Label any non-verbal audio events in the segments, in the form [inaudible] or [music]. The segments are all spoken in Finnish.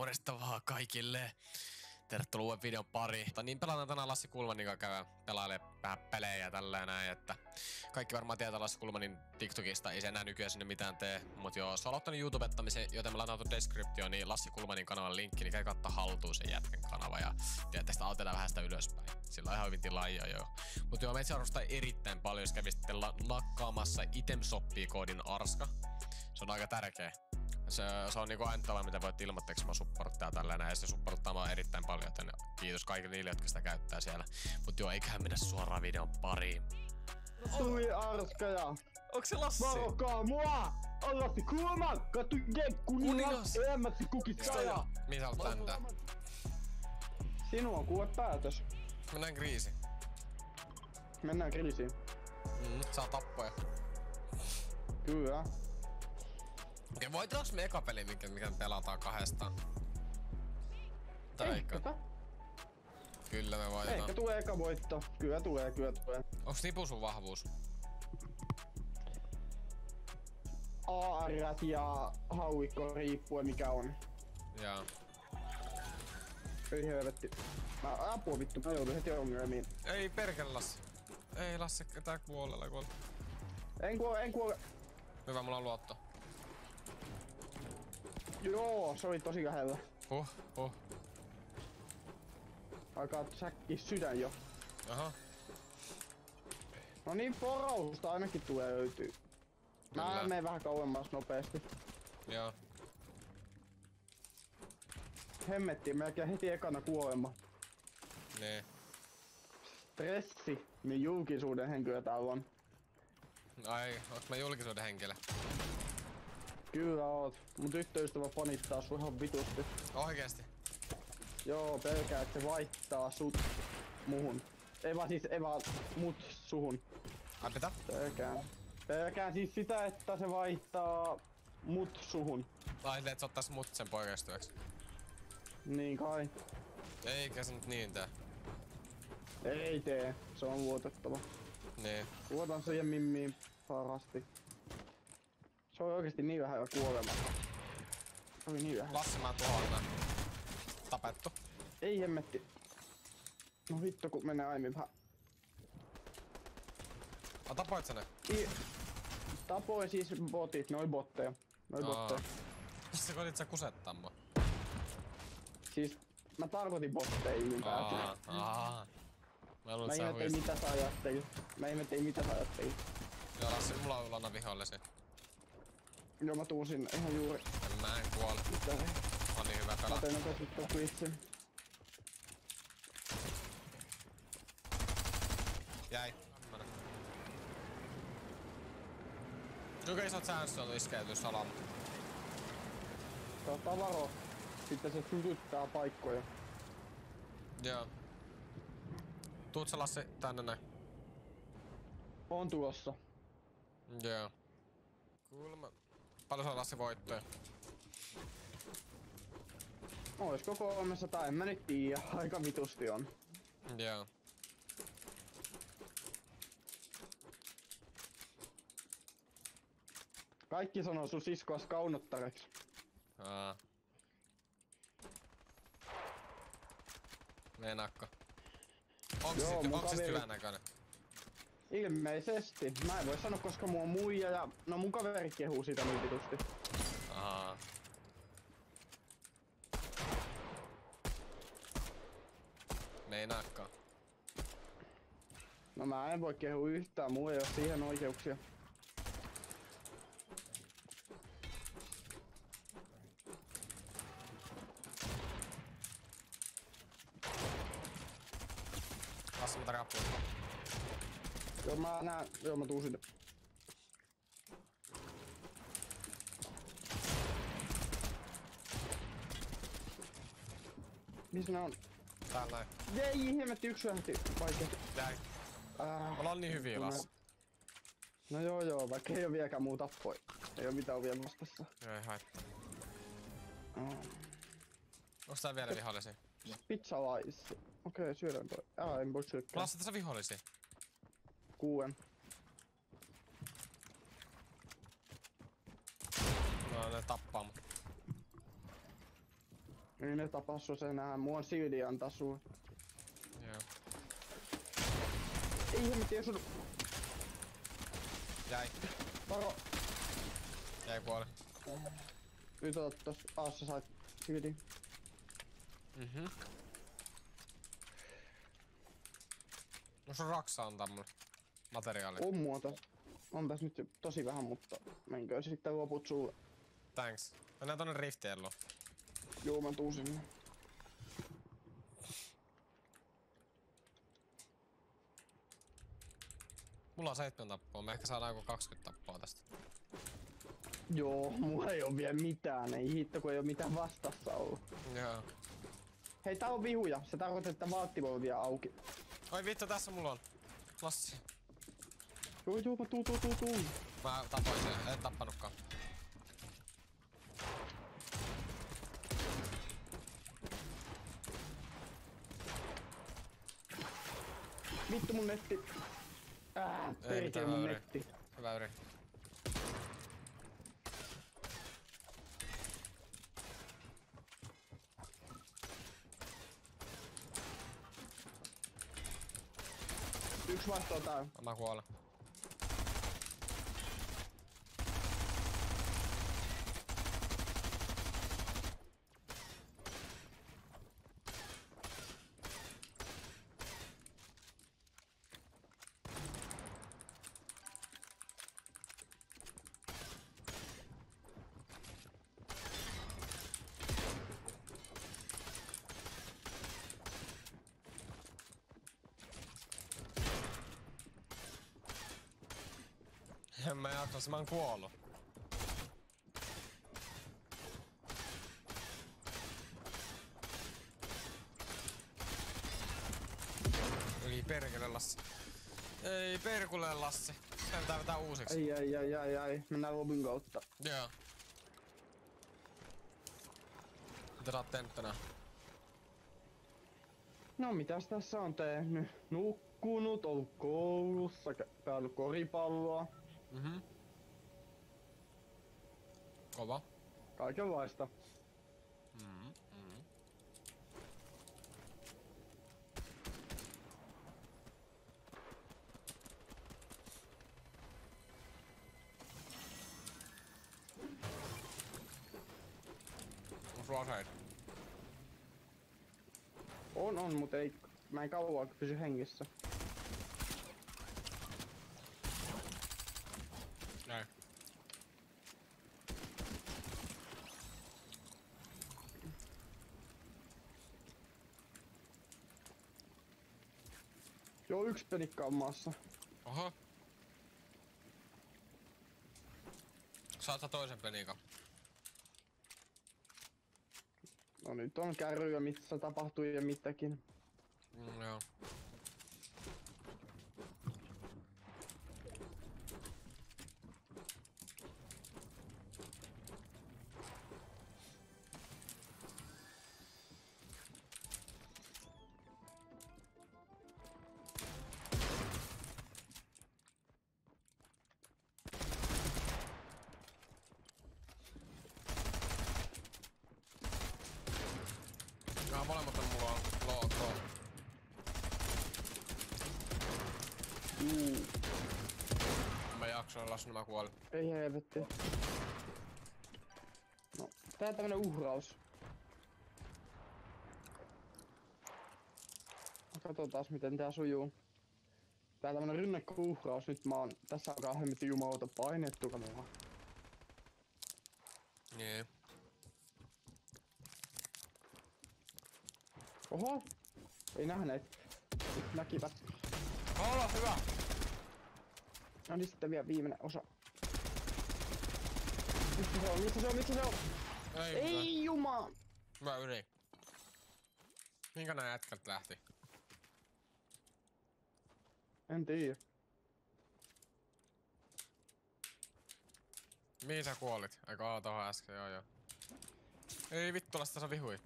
Morjestavaa kaikille! Tervetuloa uuden videon pari. Tai niin pelataan tänään Lassi Kulmanin kanssa käydä pelailemaan vähän pelejä tällä näin, että kaikki varmaan tietää Lassi Kulmanin TikTokista, ei se enää nykyään sinne mitään tee. Mut joo, se on aloittanut YouTubettamisen, joten laitan tuon descriptioon niin Lassi Kulmanin kanavan linkki, niin käy kattaa haltuun sen jätkän kanava ja tiedätte, sitä autetaan vähän sitä ylöspäin. Sillä on ihan hyvin tilaa jo joo. Mut joo, meitä arvostaa erittäin paljon, jos kävisitte la- lakkaamassa item koodin Arska. Se on aika tärkeä se, se on niinku ainoa mitä voit ilmoitteeksi mä supporttaa tällä näin. Ja se supporttaa mua erittäin paljon, joten kiitos kaikille niille, jotka sitä käyttää siellä. Mut joo, eiköhän mennä suoraan videon pariin. Tuli arskaja. Onks se Lassi? Varokaa mua! On Lassi Kulman! Kattu kuningas! Kuningas! Elämässä kukiskaja! Missä olet täntää? Sinua on kuule päätös. Mennään kriisi. Mennään kriisiin. Mm, saa tappoja. Kyllä. Okei, voitetaanko me eka peli, mikä, mikä pelataan kahdestaan? Tai eikö? Ehkäpä. Kyllä me Ehkä voitetaan. tulee eka voitto. Kyllä tulee, kyllä tulee. Onks Nipu sun vahvuus? Aarrat ja hauikko riippuen mikä on. Jaa. Ei helvetti. Mä apua vittu, mä joudun heti ongelmiin. Ei perkele Lassi. Ei Lassi, tää kuolella kuole. En kuole, en kuole. Hyvä, mulla on luotto. Joo, se oli tosi lähellä. Huh, huh. Alkaa säkki sydän jo. Aha. No niin, porausta ainakin tulee löytyy. Mä menen vähän kauemmas nopeasti. Joo. Hemmetti, melkein heti ekana kuolema. Niin. Stressi, niin julkisuuden henkilö täällä on. Ai, onks mä julkisuuden henkilö? Kyllä oot. Mun tyttöystävä panittaa sua ihan vitusti. Oikeesti? Joo, pelkää, että se vaihtaa sut muhun. Ei vaan siis, ei vaan mut suhun. Ai mitä? Pelkään. Pelkään siis sitä, että se vaihtaa mut suhun. Ai, että se ottais mut sen poikaystäväksi. Niin kai. Eikä se nyt niin tää. Ei tee. Se on luotettava. Niin. Luotan siihen mimmiin parasti. Se on oikeesti niin vähän kuolema. Se oli niin vähän. Lassi mä nää. Tapettu. Ei hemmetti. No vittu kun menee aiemmin vähän. A, tapoit sä ne? I... Tapoi siis botit, noi botteja. Noi Aa. botteja. Sä koitit sä kusettaa mua. Siis mä tarkoitin botteja ylipäätään. Aa, aa. Mä luulen, Mä että sä ihmettelin mitä sä ajattelit. Mä ihmettelin mitä sä ajattelit. Joo, Lassi, mulla on lana vihollisia. Joo mä tuun sinne ihan juuri. En mä en kuole. Mitä se? On niin hyvä Mä pelaa. tein nopeasti Twitchin. Jäi. Mennä. Kuinka isot säännöt on iskeytyy salam? Saattaa varo. Sitten se sytyttää paikkoja. Joo. Tuut sä Lassi tänne näin? On tulossa. Joo. Kuulemma. Paljon saa Lassi voittoja? Oisko 300? En mä nyt tiedä. Aika vitusti on. Joo. Kaikki sanoo sun siskoas kaunottareksi. Aa. Meinaakko? Onks Joo, sit, onks sit kaveri- hyvän näköinen? Ilmeisesti. Mä en voi sanoa, koska mua on muija ja... No mun kaveri kehuu sitä niin vitusti. Aa. Meinaakko? No mä en voi kehua yhtään, ei oo siihen oikeuksia. Lassi mä takapuun. Joo mä näen, joo mä tuun sinne. Missä ne on? Täällä näin. Jei, hemmetti yksi lähti vaikea. Jäi. Äh, Mulla on niin hyviä Lassi. no joo joo, vaikka ei oo vieläkään muu tappoi. Ei oo mitään vielä vastassa. Ei haittaa. Oh. Onks tää vielä vihollisia? Pizzalais. Okei, okay, syödään toi. Aa, en voi syökkää. Lassi tässä vihollisia. Kuuen. No ne tappaa mut. Ei ne tapassu sen enää. Mua on sildi antaa sulle. Joo. Ei hemmetti osunut. Jäi. Varo. Jäi kuoli. Nyt otat tos aassa sait sildi. Mhm. No sun raksa antaa mulle materiaalia. On muuta. On tässä nyt tosi vähän, mutta menkö sitten loput sulle. Thanks. Mennään tonne riftielloon. Juu, mä tuun sinne. Mulla on 7 tappoa, me ehkä saadaan joku 20 tappoa tästä. Joo, mulla ei oo vielä mitään. Ei hitto, kun ei oo mitään vastassa ollut. Joo. Hei, tää on vihuja. Se tarkoittaa, että vaatti voi vielä auki. Oi vittu, tässä mulla on. Lassi. Joo, joo, mä tuu, tuu, tuu, tuu. Mä tapoin sen, en tappanutkaan. Vittu mun netti. Ää, Ei perkele mun väyriä. netti. Hyvä yri. Yksi vaihto on täällä. Mä kuolen. Oon kuollut. Ei perkele Lassi. Ei perkule Lassi. Sen vetää uusiksi. Ai, ai, ai, ai, ai. Mennään lobin kautta. Joo. Mitä sä oot tehnyt tänään? No mitäs tässä on tehnyt? Nukkunut, ollut koulussa, pelannut koripalloa. Mhm. Kova. Kaikenlaista. Mhm. Mhm. Aseita? On, on, mutta ei, mä en kauan pysy hengissä. Näin. Penikka on maassa. Oho. Saat sä toisen pelikan. No nyt on kärryä, missä tapahtuu ja mitäkin. Mm, joo. Juu, Mä jaksoin lassu, mä kuolin. ei helvetti. No, tää on tämmönen uhraus. Katsotaan miten tää sujuu. Tää on tämmönen rynnäkkö uhraus. Nyt mä oon, tässä alkaa hemmetti jumalauta painettu kamera. Niin. Oho! Ei nähneet. Näkivät. Olla hyvä! No niin sitten vielä viimeinen osa. Missä se on? Missä se on? Missä se on? Ei, Ei juma! Mä yli. Minkä nää jätkät lähti? En tiedä. Mihin sä kuolit? Eikö oo tohon äsken, joo joo. Ei vittu, lasta tässä vihui.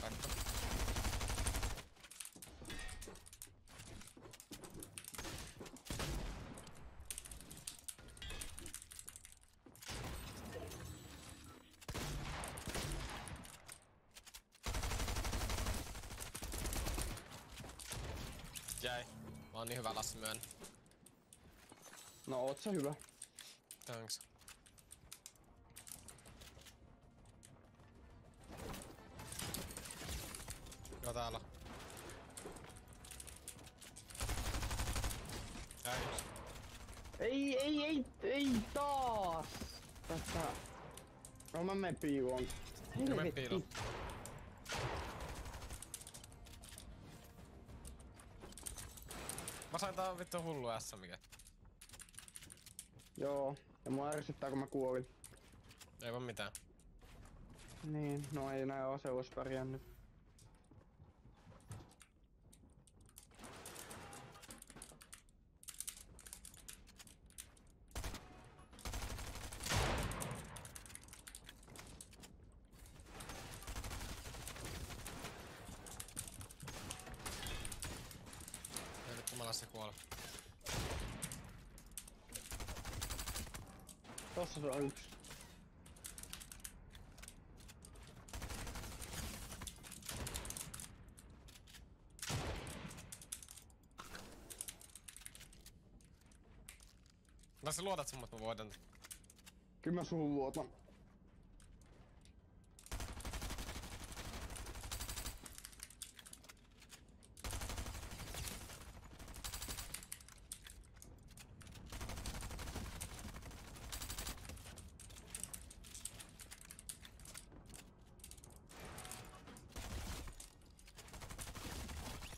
Katso. Jäi. Mä oon niin hyvä Lassi myön. No oot sä hyvä. Thanks. Joo täällä. Jäi. Ei, ei, ei, ei taas! Tästä... No mä menen piiloon. No Mä sain tää vittu hullu S mikä. Joo, ja mua ärsyttää kun mä kuolin. Ei vaan mitään. Niin, no ei nää ase ois pärjännyt. Ei vittu mä Lassi kuole. Tossa se on yksi. Lassi luotat sun, että mä voitan. Kyllä mä suhun luotan.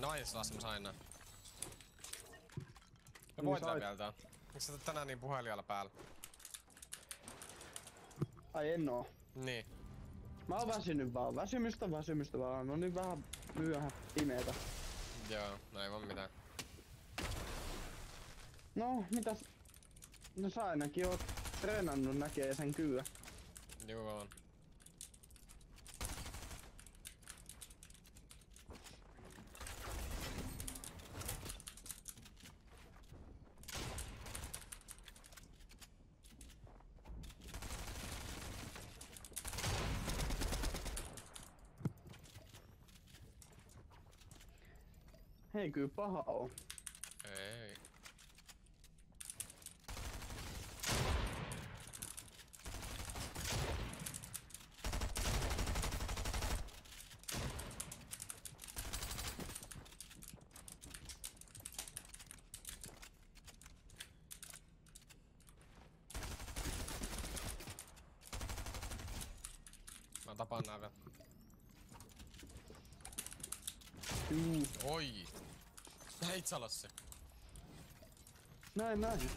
Nice Lassi, mä sain nää. Me Niin voitetaan vielä tää. Miksi sä tänään niin puhelijalla päällä? Ai en oo. Niin. Mä oon väsynyt vaan. Väsymystä, väsymystä vaan. No niin vähän myöhä pimeetä. Joo, no ei vaan mitään. No, mitäs? No sä ainakin oot treenannut näkee sen kyllä. Juu on. Hei kyllä paha on. Ei. Mä tapaan nää vielä. Juu. Oi! Näit sä Lassi? Näin näin.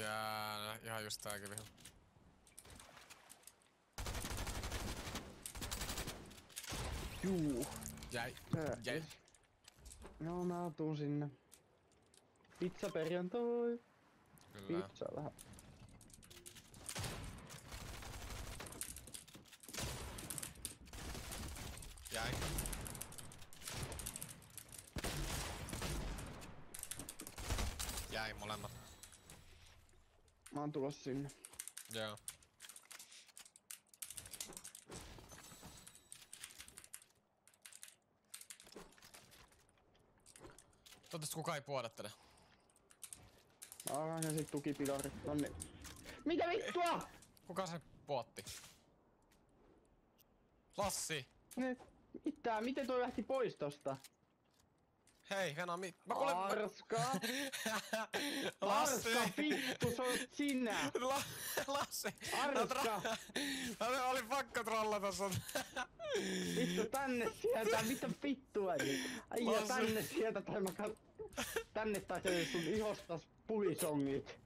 Jää, ihan just tääkin vihu. Juu. Jäi. Tää. Jäi. No mä tuun sinne. Pizza perjantoi. Kyllä. Pizza vähän. Jäi. Jäi molemmat. Mä oon tulossa sinne. Joo. Toivottavasti kukaan ei puodattele. Mä oon ja sit tukipilari. Nonni. Mitä vittua? Kuka se puotti? Lassi! Ne, mitä? Miten toi lähti pois tosta? Hei, Venä, mi... Mä kuulen... Arska! [laughs] Lassi! Arska vittu, se oot sinä! La... [laughs] Lassi! Arska! [laughs] Mä, tra... olin pakko trollata sun. Vittu tänne sieltä, mitä vittua? Ai ja tänne sieltä tai mä kat... Tänne tai se sun ihostas pulisongit.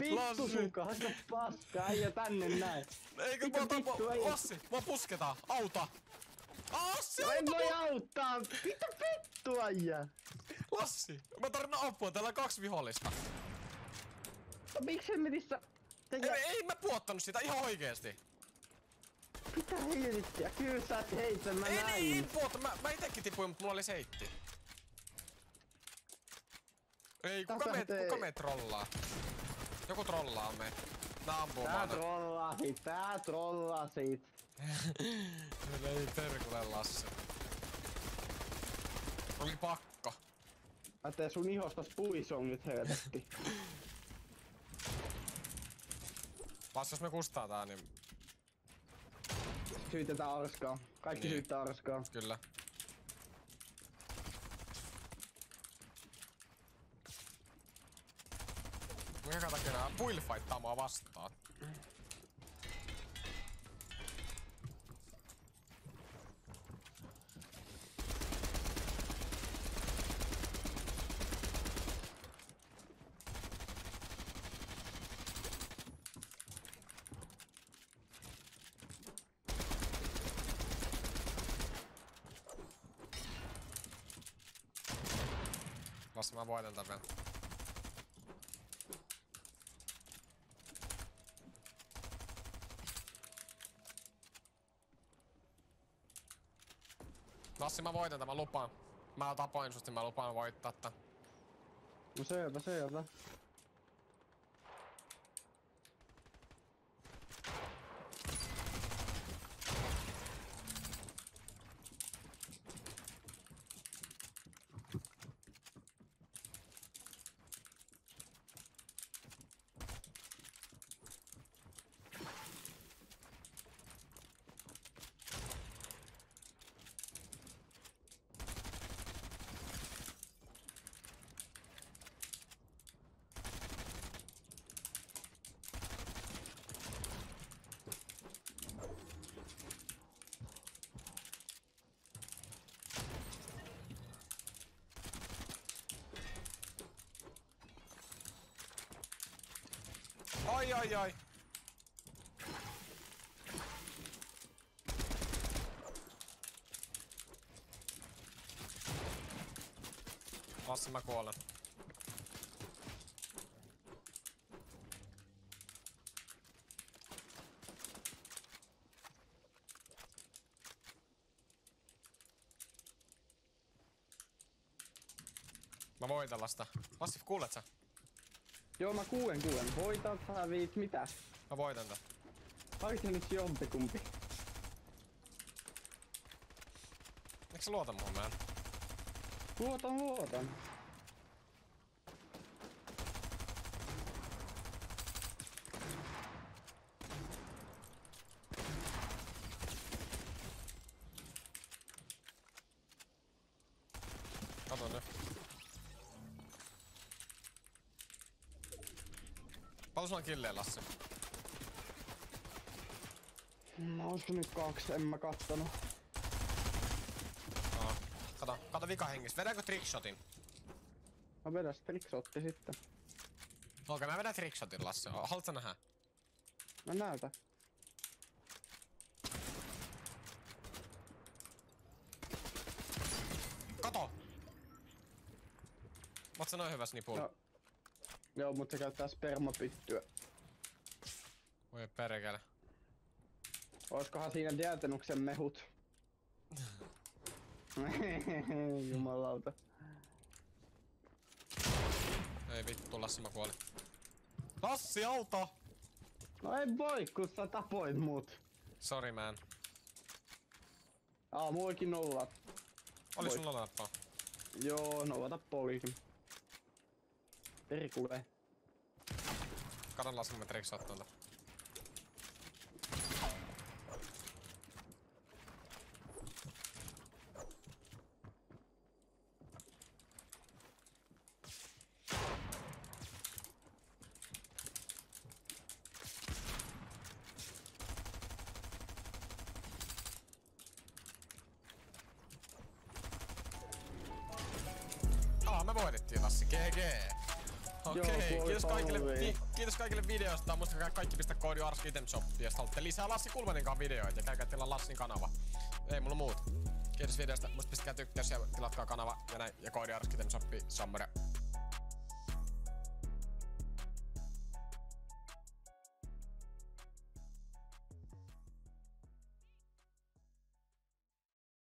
Vittu sun kanssa paska, ai ja tänne näin. Eikö mua ei- Lassi, mua pusketaan. Auta! Lassi, No en auta! voi auttaa! Mitä vittua äijä? Lassi! Mä tarvitsen apua, täällä on kaksi vihollista. No miksi hemmetissä? Ei, Tekee... ei mä puottanut sitä ihan oikeesti. Mitä helvettiä? Kyllä sä et heitä, mä Ei, näin. ei, ei puotta. Mä, mä itekin tipuin, mutta mulla oli seitti. Ei, kuka me, kuka me trollaa? Joku trollaa me. Nää ampuu Tää trollasit, tää trollasit. [laughs] Ei perkule Lasse. Oli pakko. Mä teen sun ihosta puisongit helvetti. [laughs] Lasse, jos me kustaa tää, niin Syytetään Arskaa. Kaikki Niin. syyttää Arskaa. kyllä. Minkä takia nää buildfighttaa mua vastaan? Mä voitan tän vielä. Lassi, mä voitan tämän, mä lupaan. Mä tapoin sust, niin mä lupaan voittaa tän. No selvä, selvä. Ai ai ai. Lassi, mä kuolen. Mä voitan lasta. Lassi, kuulet sä? Joo, mä kuulen kuulen. Voitat sä viit mitä? Mä voitan tän. Harkitse nyt jompikumpi. Eikö sä luota muun mä? Luotan, luotan. Kato nyt. Paljon sulla on killejä, Lassi? Mä uskon nyt kaksi, en mä kattonut. Aa. Kato, kato vika hengistä. Vedänkö trickshotin? Mä vedän striksotti sitten. Okei, mä vedän trickshotin, Lassi. Haluatko nähdä? Mä näytän. Kato! Oot sä noin hyväs nipulla? Joo. Joo, mut se käyttää spermapyttyä. Voi perkele. Oiskohan siinä Diatenuksen mehut? [laughs] Jumalauta. Ei vittu, Lassi mä kuolin. Lassi, auto! No ei voi, kun sä tapoit mut. Sorry man. Aa, muikin nolla. Oli Moi. sulla nappaa. Joo, no tappo olikin. Perkule. Kato Lassi, mä trickshotin tuolta. Ah, me voitettiin Lassi, GG. Okei, puoli kiitos, kaikille, ki- kiitos kaikille videosta. Muistakaa kaikki pistää koodi Arsk Item Shop, jos haluatte lisää Lassi Kulmanin kanssa videoita. Ja käykää tilaa Lassin kanava. Ei mulla muut. Kiitos videosta. Muista pistäkää tykkäys ja tilatkaa kanava. Ja näin. Ja koodi Arsk Item Shop. Sammore.